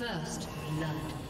First blood.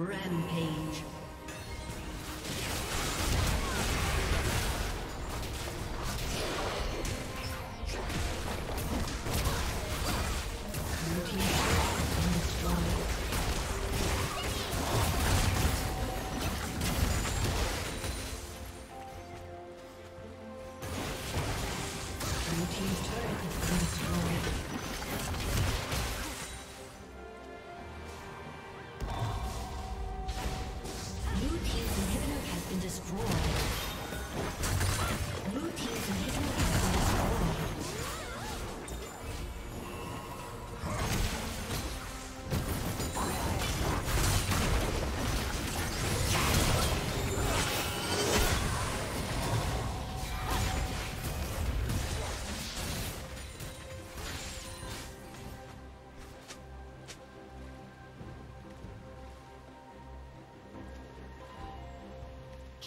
Rampage. Team's turret has been destroyed.